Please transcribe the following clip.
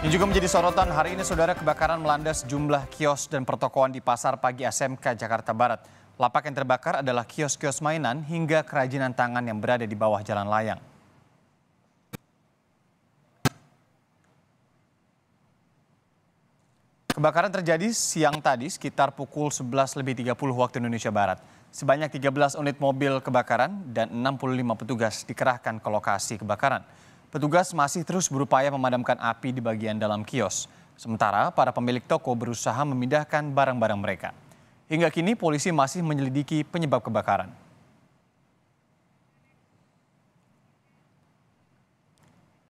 Ini juga menjadi sorotan hari ini saudara kebakaran melanda sejumlah kios dan pertokoan di Pasar Pagi SMK Jakarta Barat. Lapak yang terbakar adalah kios-kios mainan hingga kerajinan tangan yang berada di bawah jalan layang. Kebakaran terjadi siang tadi sekitar pukul 11 lebih 30 waktu Indonesia Barat. Sebanyak 13 unit mobil kebakaran dan 65 petugas dikerahkan ke lokasi kebakaran. Petugas masih terus berupaya memadamkan api di bagian dalam kios. Sementara para pemilik toko berusaha memindahkan barang-barang mereka. Hingga kini polisi masih menyelidiki penyebab kebakaran.